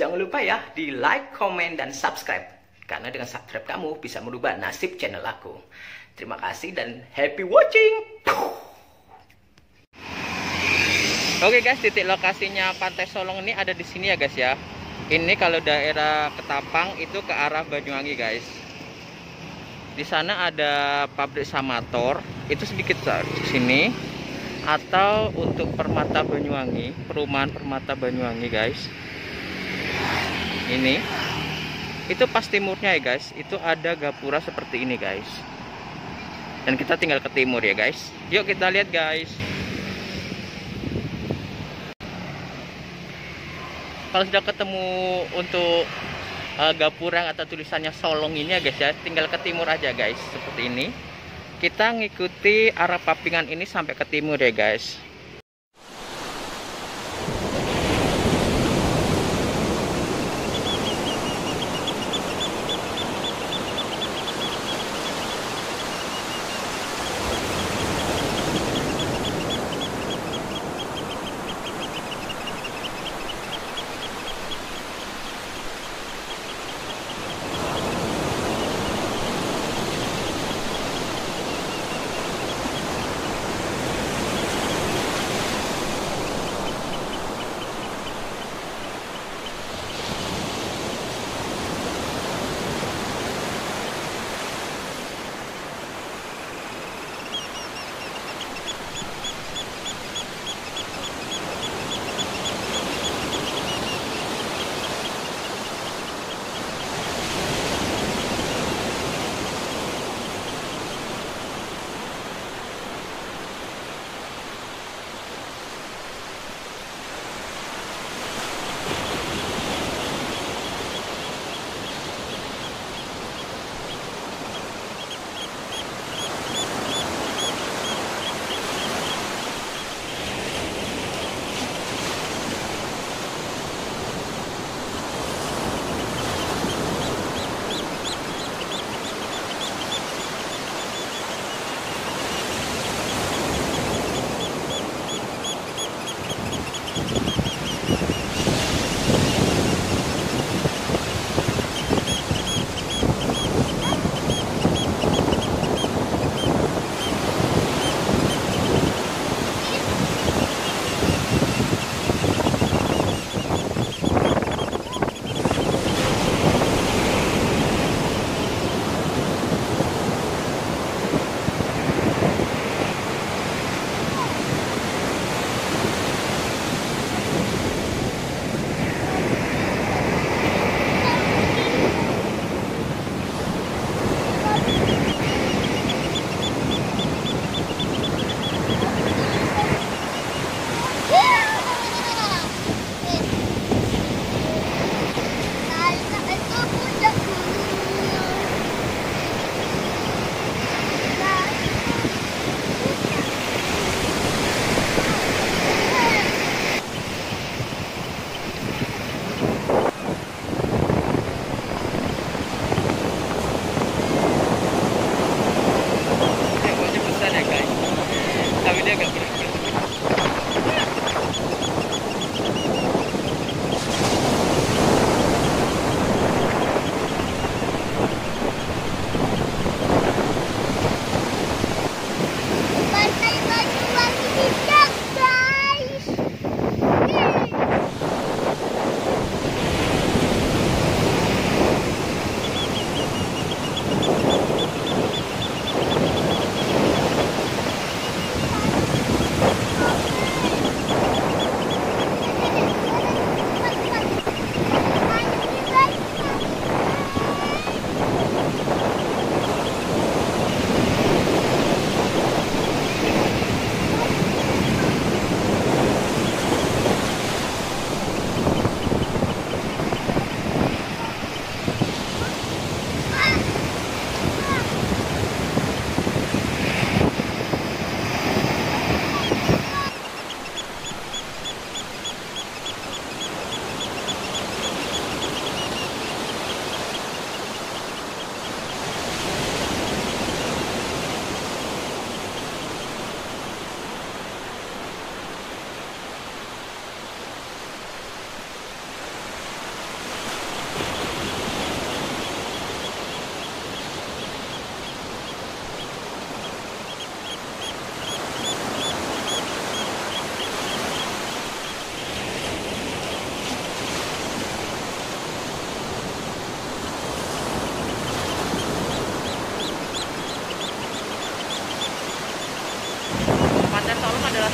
Jangan lupa ya di like, comment, dan subscribe. Karena dengan subscribe kamu bisa merubah nasib channel aku. Terima kasih dan happy watching. Oke guys, titik lokasinya Pantai Solong ini ada di sini ya guys ya. Ini kalau daerah Ketapang itu ke arah Banyuwangi guys. Di sana ada pabrik Samator, itu sedikit di sini. Atau untuk Permata Banyuwangi, perumahan Permata Banyuwangi guys. Ini itu pas timurnya ya guys, itu ada gapura seperti ini guys. Dan kita tinggal ke timur ya guys. Yuk kita lihat guys. Kalau sudah ketemu untuk uh, gapura atau tulisannya Solong ini ya guys ya, tinggal ke timur aja guys, seperti ini. Kita ngikuti arah papingan ini sampai ke timur ya guys.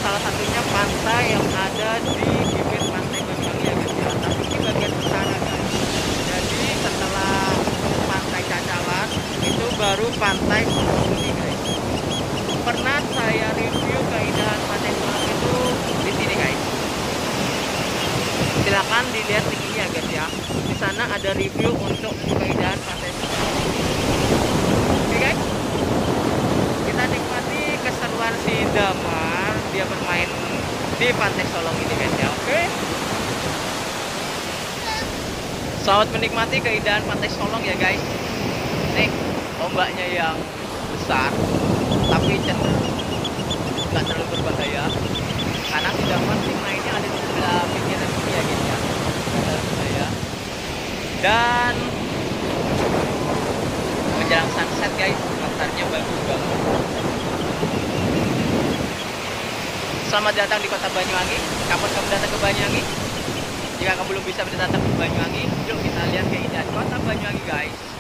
salah satunya pantai yang ada di bibir pantai Banyuwangi yang di atas di bagian utara guys jadi setelah pantai Cacalan itu baru pantai Pulau guys. Pernah saya review keindahan pantai Pulau itu di sini guys. Silakan dilihat tingginya guys ya. Di sana ada review untuk keindahan pantai di pantai Solong ini guys ya. Oke. Selamat menikmati keindahan pantai Solong ya guys. Nih ombaknya yang besar tapi cenderung nggak terlalu berbahaya. Karena sudah pasti mainnya ada di sebelah pinggiran sini ya guys ya. Berbahaya. Dan menjelang sunset guys mataharinya bagus banget selamat datang di kota Banyuwangi. Kapan kamu datang ke Banyuwangi? Jika kamu belum bisa datang ke Banyuwangi yuk kita lihat keindahan kota Banyuwangi guys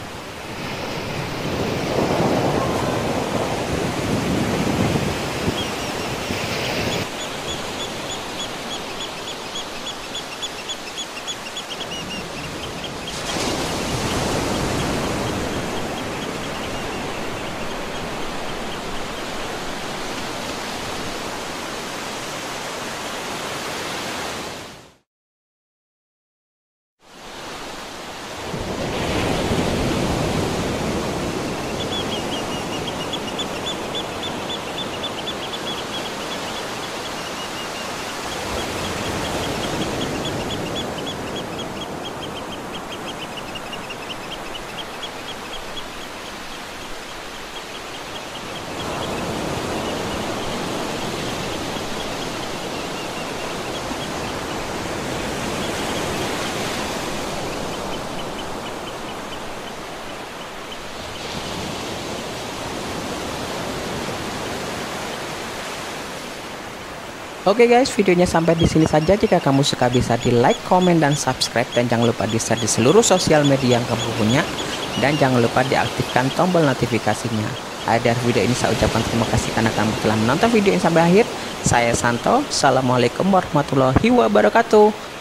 Oke guys, videonya sampai di sini saja. Jika kamu suka bisa di like, comment, dan subscribe. Dan jangan lupa di share di seluruh sosial media yang kamu punya. Dan jangan lupa diaktifkan tombol notifikasinya. Akhir video ini saya ucapkan terima kasih karena kamu telah menonton video ini sampai akhir. Saya Santo. Assalamualaikum warahmatullahi wabarakatuh.